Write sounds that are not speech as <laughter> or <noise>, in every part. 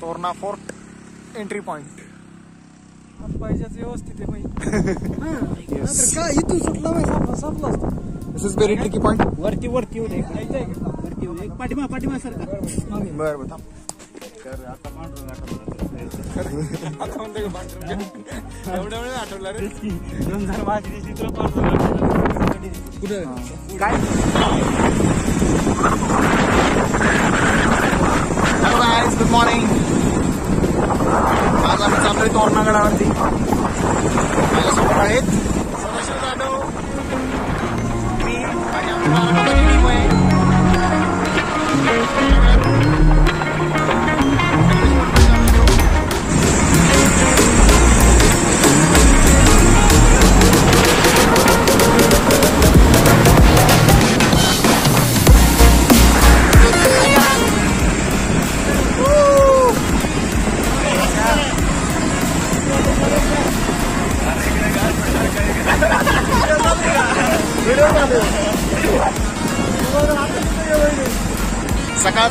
Torna fort entry point. पाहिजेच व्यवस्थित आहे माहिती <laughs> काय इथून सुटला माहिती संपला संपला असतो. This is very tricky point वरती वरती येऊ दे. वरती येऊ दे. पाठीमा पाठीमा सारखा. बर बर थांब. एवढ्या वेळ आठवला रे. दोन हजार माझी दिसली तुला पाठवलं. काय? गुड मॉर्निंग आम्ही चाललोय तोरणागडावरती माझ्यासोबत आहेत सदाशिव जाधव मी आणि आमची महाराष्ट्राची टीम आहे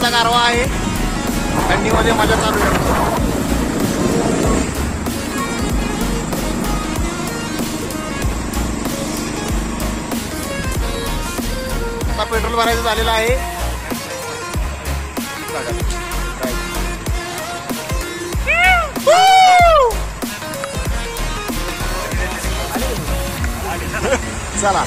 सकाळचा गारवा आहे. थंडीमध्ये मजा चालू आहे. आता पेट्रोल भरायचं झालेलं आहे. चला.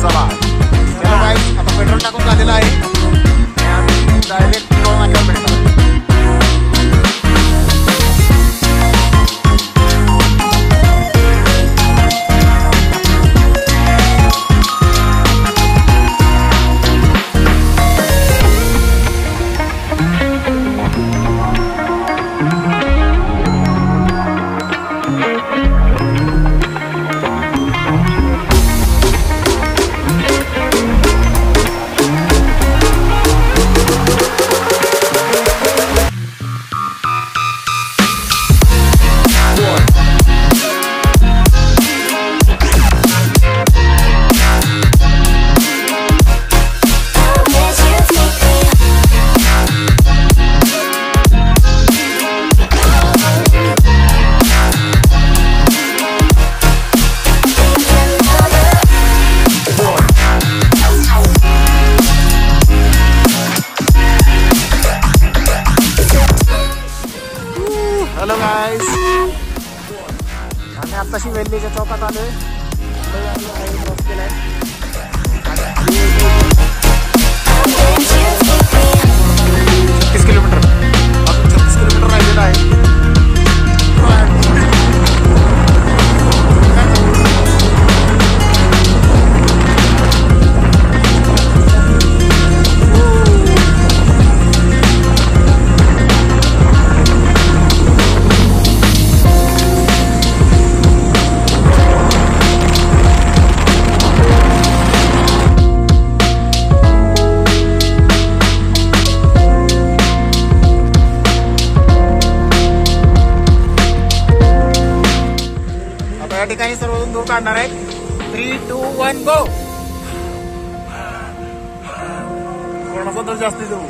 चला आता पेट्रोल टाकून झालेलं आहे. आणि आम्ही डायरेक्ट नाक्यावर भेटणार या ठिकाणी सर्वजण दूर काढणार आहेत. थ्री टू वन गो कोणाचा तर जास्ती देऊ.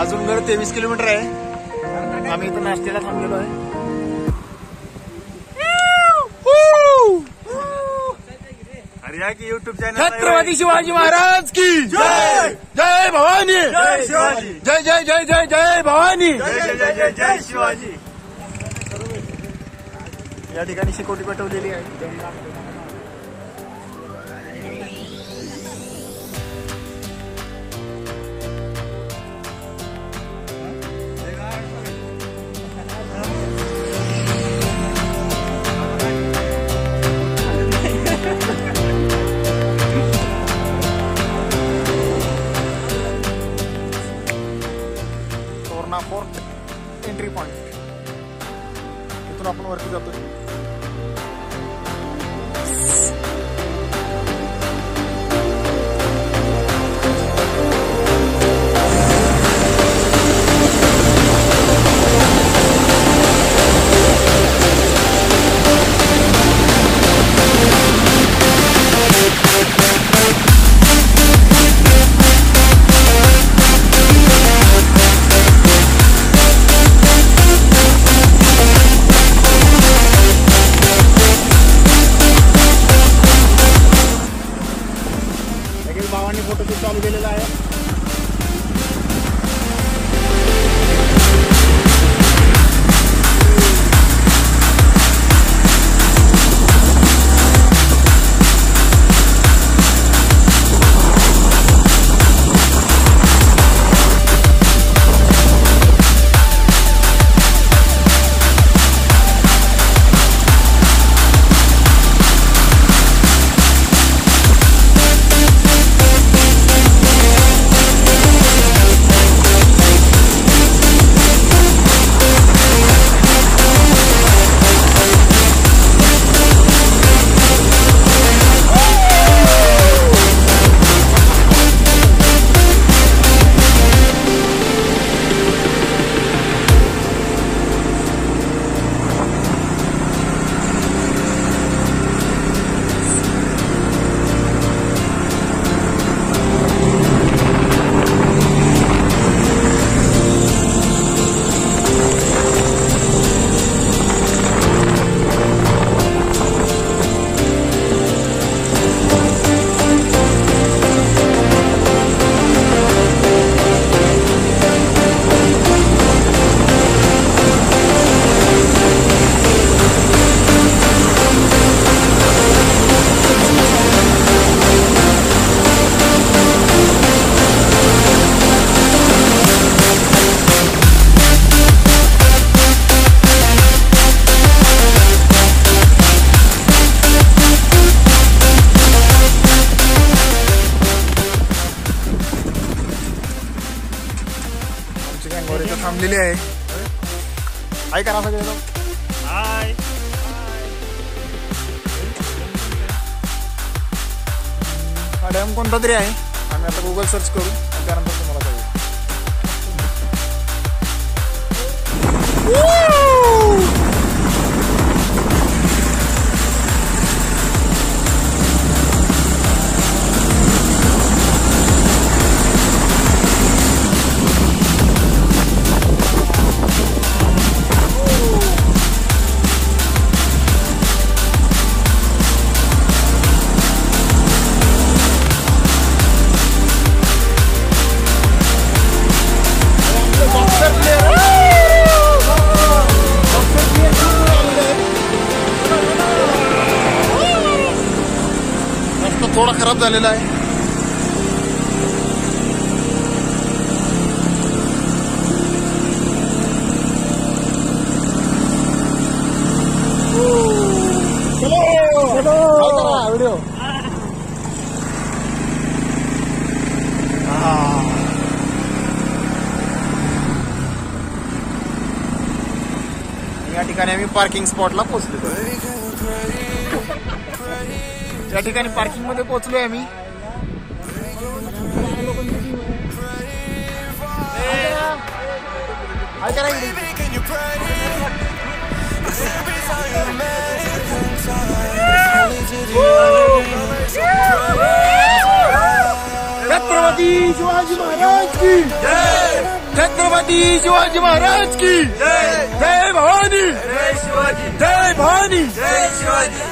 अजून घर तेवीस किलोमीटर आहे. आम्ही इथं नाश्त्याला थांबलेलो आहे. अरे या की युट्यूब चॅनल छत्रपती शिवाजी महाराज की जय! जय भवानी! जय शिवाजी! जय जय जय जय जय भवानी! जय जय जय जय जय शिवाजी! या ठिकाणी शिकोटी पेटवलेली आहे. करा सगळे लोक हाय हा डॅम कोणता तरी आहे आम्ही आता गुगल सर्च करू आणि त्यानंतर तुम्हाला कळू या ठिकाणी आम्ही पार्किंग स्पॉटला पोहोचलो या ठिकाणी पार्किंगमध्ये पोहोचलोय आम्ही. छत्रपती शिवाजी महाराज की छत्रपती शिवाजी महाराज की. जय भवानी. जय भवानी. जय शिवाजी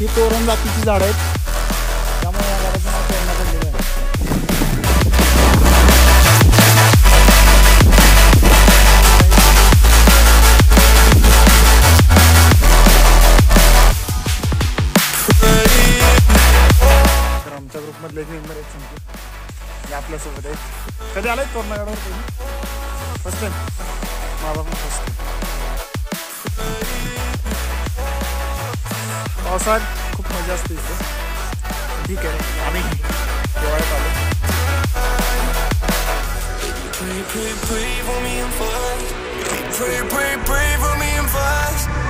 ही तोरण जातीची झाड आहेत. ग्रुपमधले एक मेंबर आहेत संपले हे आपल्यासोबत आहेत. कधी आलाय तोरणागडावर तुम्ही? फर्स्ट टाइम माझा पण फर्स्ट पावसाळ्यात खूप मजा असते इथे. ठीक आहे आम्ही हिवाळ्यात आलो. Pray, pray, pray for me and fast. Pray, pray, pray for me and fast. Baby,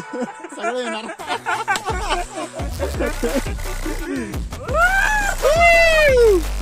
すごいな <laughs>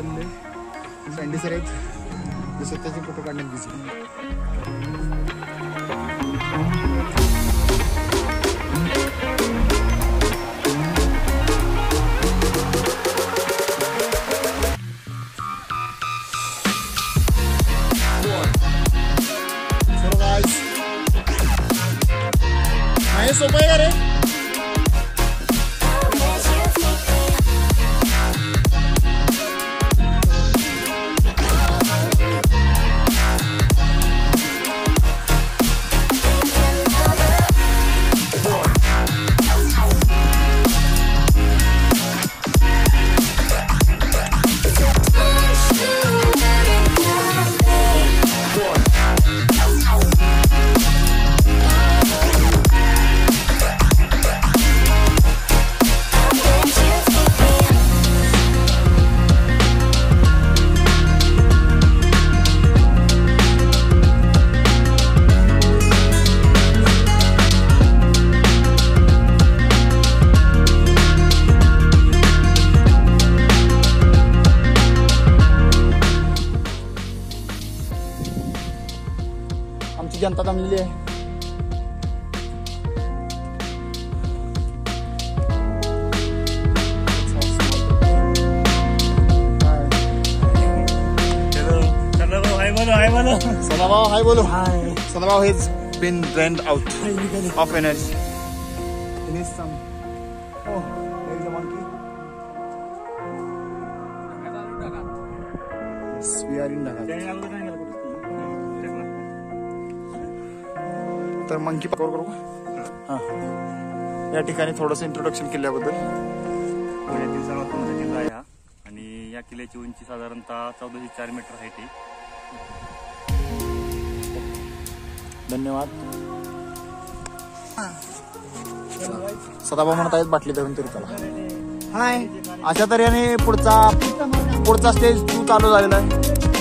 चालले. वरती सँडी सर आहेत. जे स्वतःचे फोटो काढण्यात बिझी चलो guys. नाही सोपं आहे का रे आमची जनता जमलेली आहे सदाभाऊ हाय बोलो Sadabhau has been drained out of energy He needs some. Oh, there is a monkey. Yes, we are in Dhaka. तर मंकी कवर करू? हा. या ठिकाणी थोडंसं इंट्रोडक्शन केल्याबद्दल. पुण्यातील सर्वात मोठा किल्ला आहे हा. आणि या किल्ल्याची उंची साधारणतः चौदाशे चार मीटर आहे. ती धन्यवाद सदाभाऊ म्हणत आहेत बाटली धरून तरी चला. हाय. अशा तऱ्हेने पुढचा पुढचा स्टेज टू चालू झालेला आहे.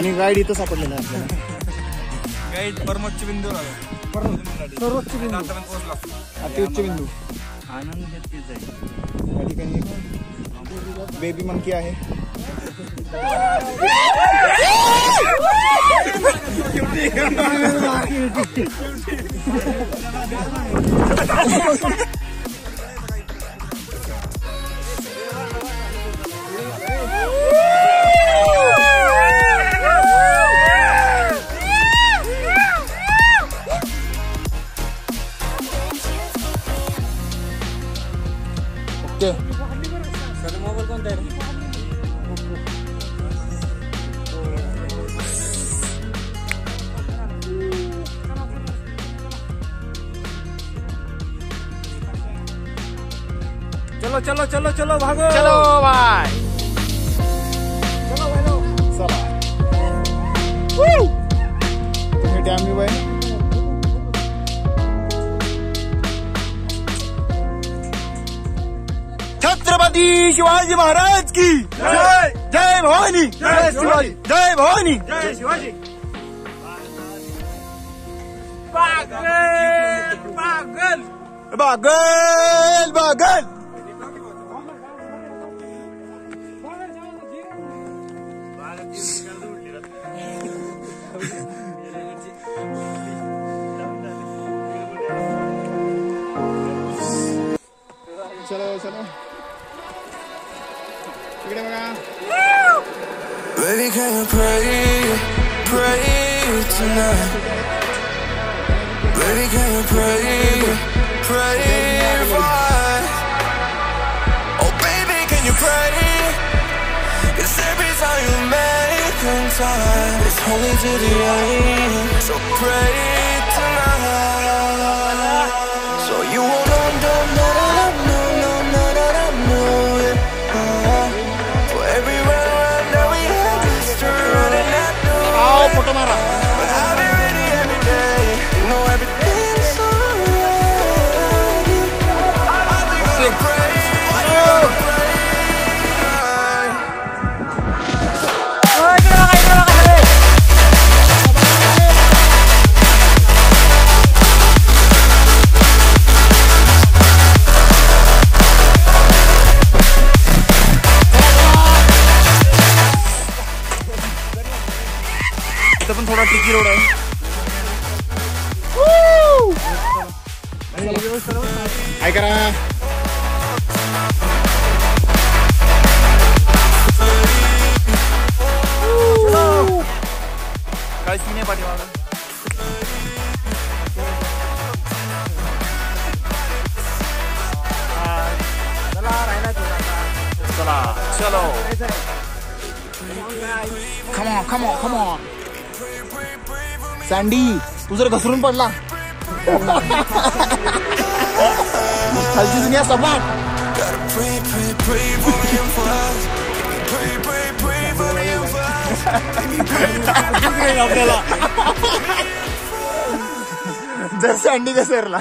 आणि गाईड इथं सापडलेलं आहे आपल्याला. गाईड परमोच्च आलो सर्वोच्च बिंदू. अतिउच्च बिंदू. आनंद घेतलीच आहे या ठिकाणी बेबी मंकी आहे. चलो चलो भागो चलो बाय चला. तुम्ही डॅमी बाय छत्रपती शिवाजी महाराज की जय जय भवानी. जय शिवाजी. जय भवानी. जय शिवाजी. पागल बागल बागल Baby, can you pray, pray tonight? Baby, can you pray, pray for us? Oh, baby, can you pray? Cause every time you make contact, it's holy to the end. So pray tonight. So you won't Tomara. काय scene आहे पाठीमागं चला चलो खमॉन खमॉन खमॉन sandy तू जर घसरून पडला खालची दुनिया सपाट आपल्याला. जर सँडी घसरला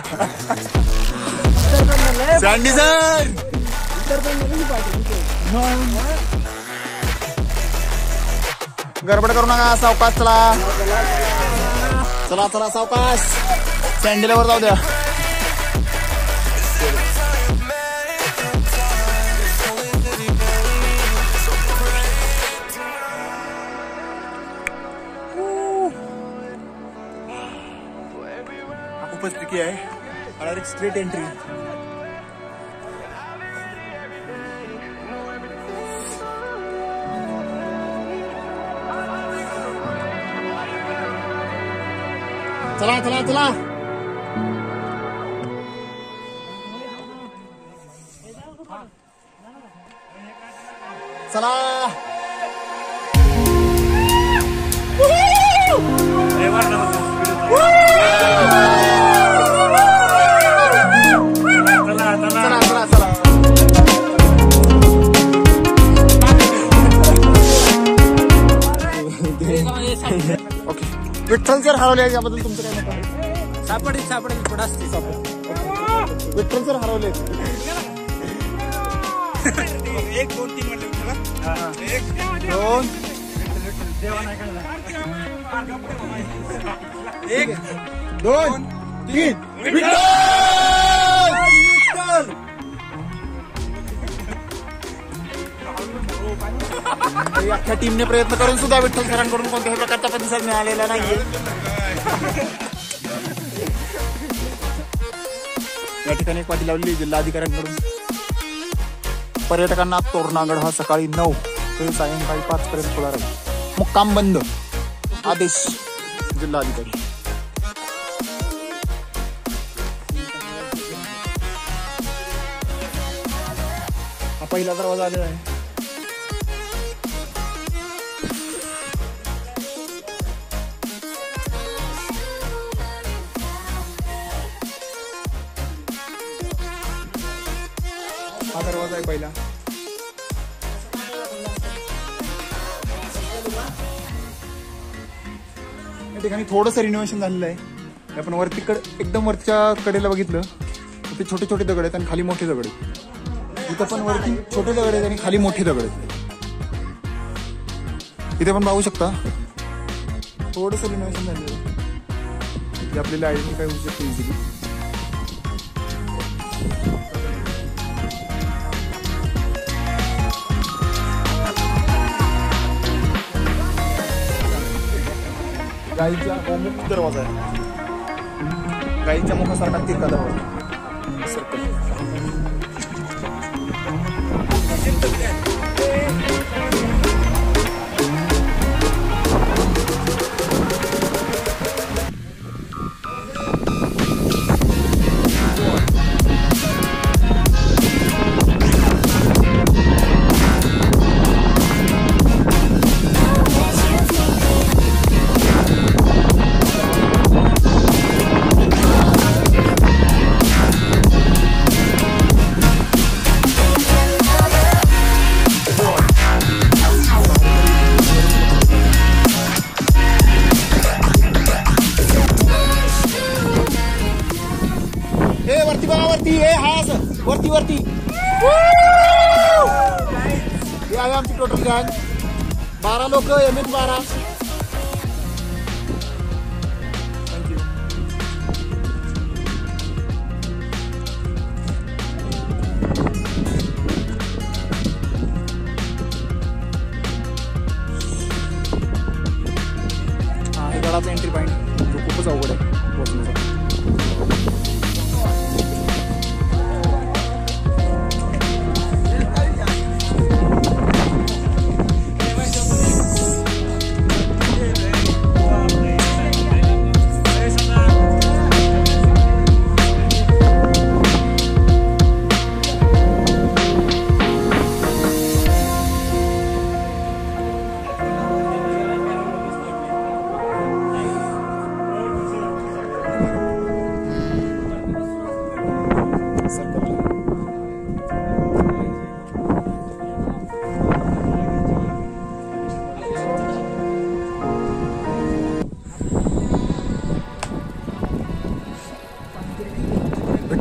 सँडी सर गडबड करू नका सावकाश चला. चला चला सावकाश. सँडीला वर जाऊ द्या. की आहे. आहे डायरेक्ट स्ट्रेट एंट्री चला चला चला. चला. विठ्ठल सर हरवले याबद्दल तुमचं काय मत आहे? सापडेल सापडेल थोडा विठ्ठल सर हरवले. एक दोन तीन म्हणले एक दोन. एक. दोन तीन. विठ्ठल! अख्ख्या टीमने प्रयत्न करून सुद्धा विठ्ठल सरांकडून कोणत्याही प्रकारचा प्रतिसाद मिळालेला नाहीये. या ठिकाणी एक पाठी लावली जिल्हाधिकाऱ्यांकडून. पर्यटकांना तोरणागड हा सकाळी नऊ ते सायंकाळी पाच पर्यंत खुला राहील. मुक्काम बंद. आदेश जिल्हाधिकारी. हा पहिला दरवाजा आलेला आहे. ठिकाणी थोडंसं रिनोव्हेशन झालेलं आहे. आपण वरती कड एकदम वरच्या कडेला बघितलं ते छोटे छोटे दगड आहेत आणि खाली मोठे दगड आहेत. इथं पण वरती छोटे दगड आहेत आणि खाली मोठे दगड आहेत. इथे पण पाहू शकता. थोडंसं रिनोव्हेशन झालेलं आहे. आपल्याला आयडेंटिफाय होऊ शकते इझिली गाईचा गोमुख दरवाजा आहे. गाईच्या मुखासारखा तिरका दरवाजा. सर्कल हा एंट्री पॉईंट जो खूपच अवघड आहे. पोहोचण्यासाठी.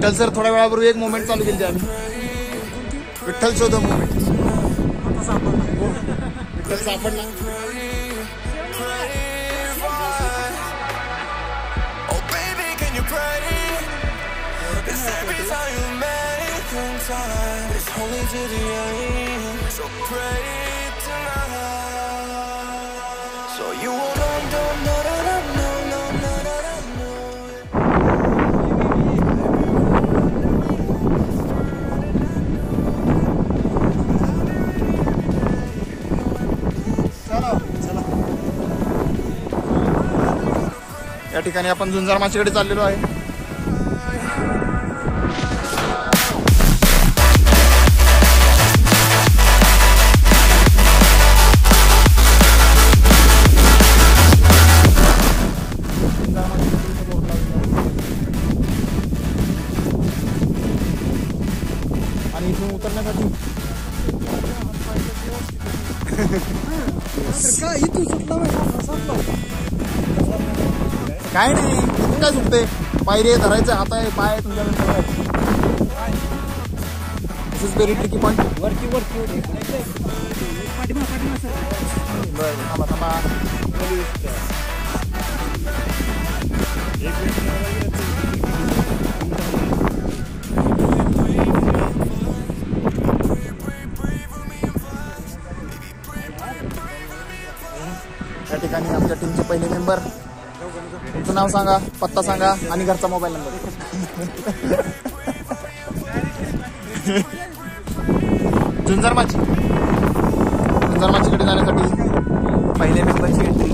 विठ्ठल सर थोड्या वेळापूर्वी एक मोमेंट चालू केली आम्ही विठ्ठल शोध मोमेंट विठ्ठल सापडला. Oh baby, can या ठिकाणी आपण झुंजार माशीकडे चाललेलो आहे. काय नाही इथून काय सुटते पायरी धरायचं हात आहे पाय तुमच्याकडे इज व्हेरी ट्रिकी पॉईंट वरती वरती बरं थांबा थांबा. या ठिकाणी आमच्या टीमचे पहिले मेंबर तुमचं नाव सांगा पत्ता सांगा आणि घरचा मोबाईल नंबर. झुंजारमाची झुंजारमाचीकडे जाण्यासाठी पहिले मेंबरची एंट्री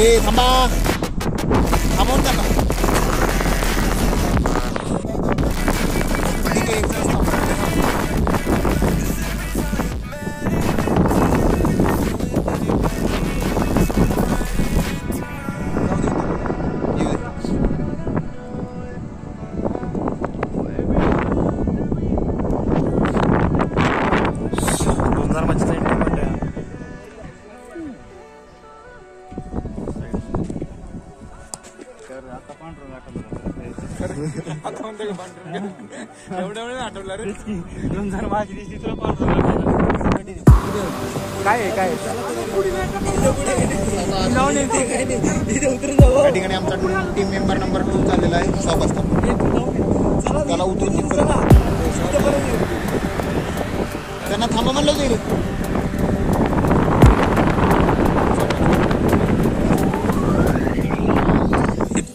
ए थांबा. थांबवून त्यांना एवढ्या वेळ आठवला रे. दोन जण माझी पांढरं काय आहे, काय आहे? या ठिकाणी आमचा टीम मेंबर नंबर टू झालेला आहे सहा वाजता त्याला उतरून त्यांना थांबा म्हणलं जाईल.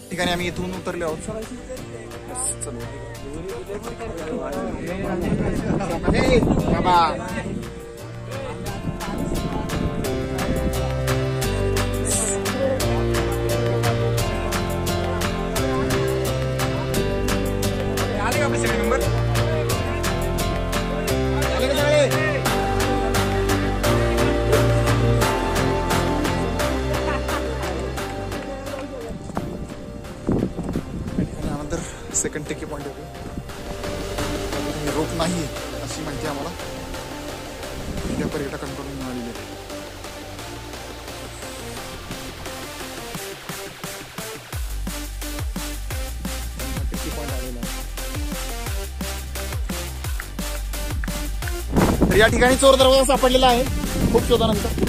ठिकाणी आम्ही इथून उतरले आहोत. กลั या ठिकाणी चोर दरवाजा सापडलेला आहे. खूप शोधानंतर.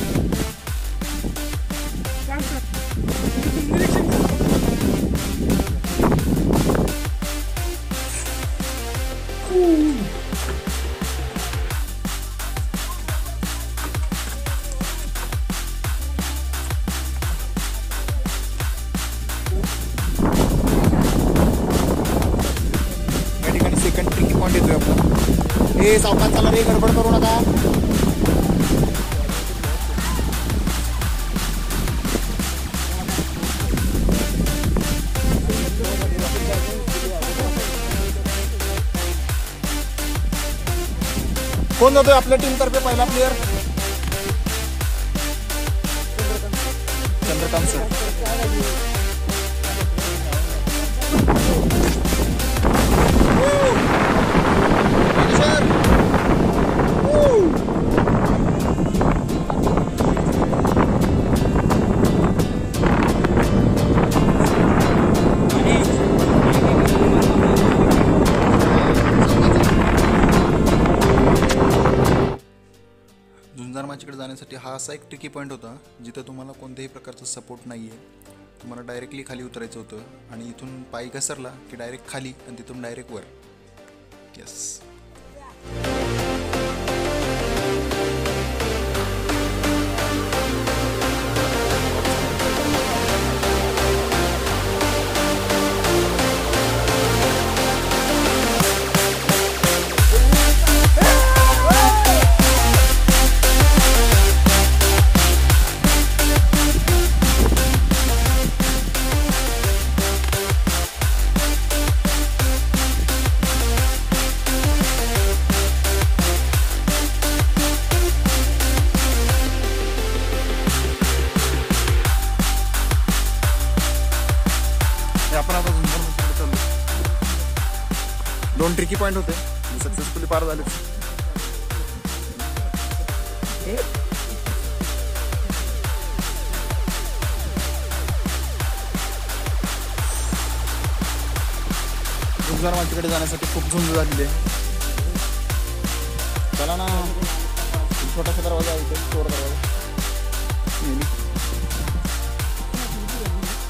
जाधव आपल्या टीम तर्फे पहिला प्लेअर असा एक ट्रिकी पॉईंट होता जिथं तुम्हाला कोणत्याही प्रकारचा सपोर्ट नाही आहे तुम्हाला डायरेक्टली खाली उतरायचं होतं आणि इथून पायी घसरला की डायरेक्ट खाली आणि तिथून डायरेक्ट वर. येस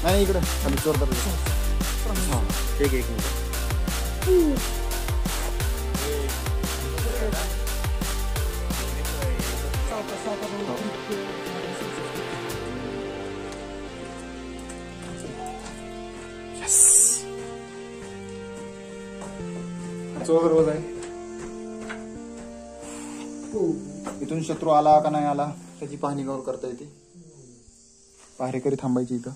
नाही इकडे. खाली चोर हां एक एक मिनिट. आहे. इथून शत्रू आला का नाही आला त्याची पाहणी गौर करता येते. पहारेकरी थांबायची इथं.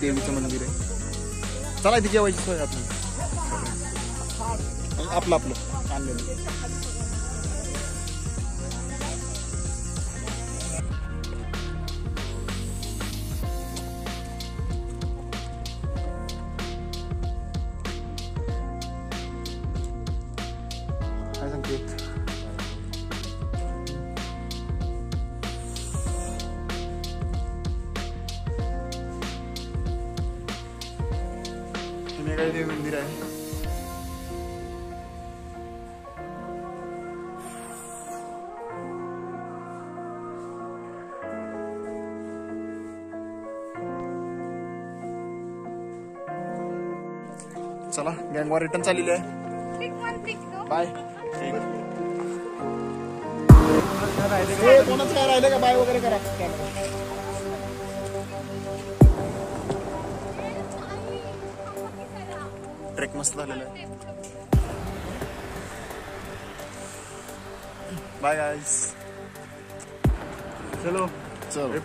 देवीचं मंदिर आहे. चला इथे जेवायची सोय आपण आपलं आपलं. आणलेलं. गँगवर रिटर्न चाललेली आहे बाय कोणाच काय राहिलं का? बाय वगैरे करा. ट्रेक मस्त झालेला आहे. बाय गाईस चलो. चल.